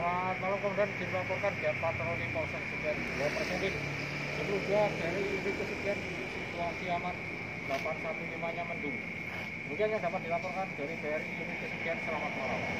Eh, selamat malam kemudian dilaporkan dia patroli Polsek sekian ya, dua persentil itu dia dari unit kesekian di situasi aman 815 nya mendung. Kemudian yang dapat dilaporkan dari BRI unit kesekian selamat malam.